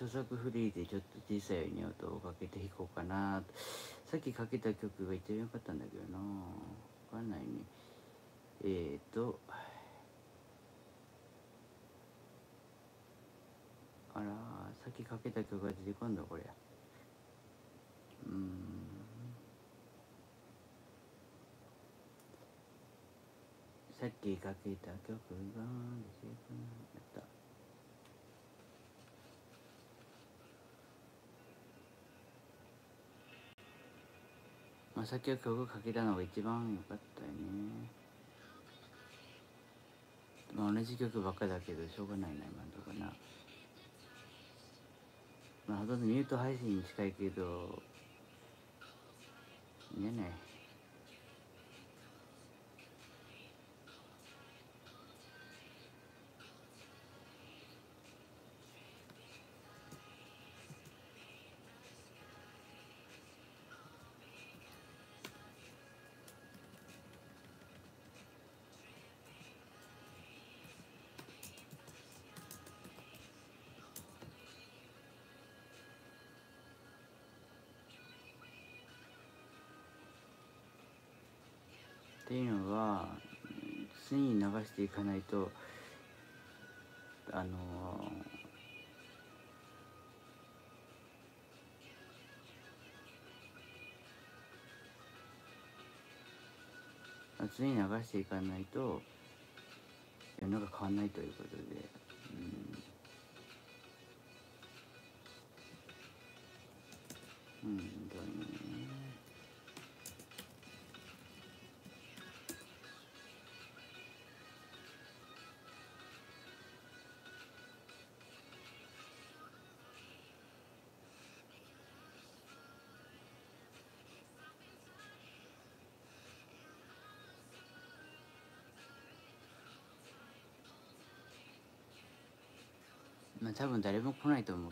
著作フリーでちょっと小さいように音をかけて弾こうかなさっきかけた曲が一番良かったんだけどな。分かんないね。えっ、ー、と。あらさっきかけた曲が出てこんだこれ。うん。さっきかけた曲が出てこなかった。まあ、さっきは曲かけたのが一番良かったよね。まあ同じ曲ばっかだけどしょうがないな今のところな。まあほとんどミュート配信に近いけどいいんじゃない？っていうのは常に流していかないとあの常に流していかないと世の中変わんないということで、うん、うん、どういうまあ多分誰も来ないと思う